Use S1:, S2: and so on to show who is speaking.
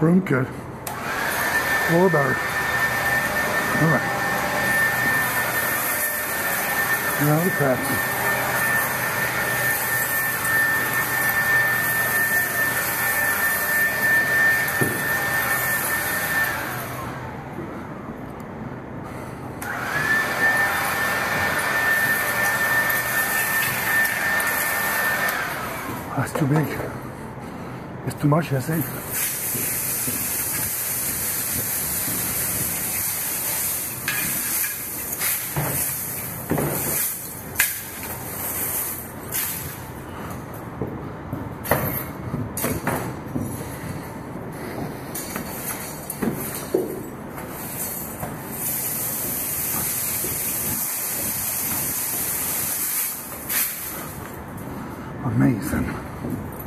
S1: Room good. Floor better. All right. Now the cracks. That's too big. It's too much, I think. Amazing.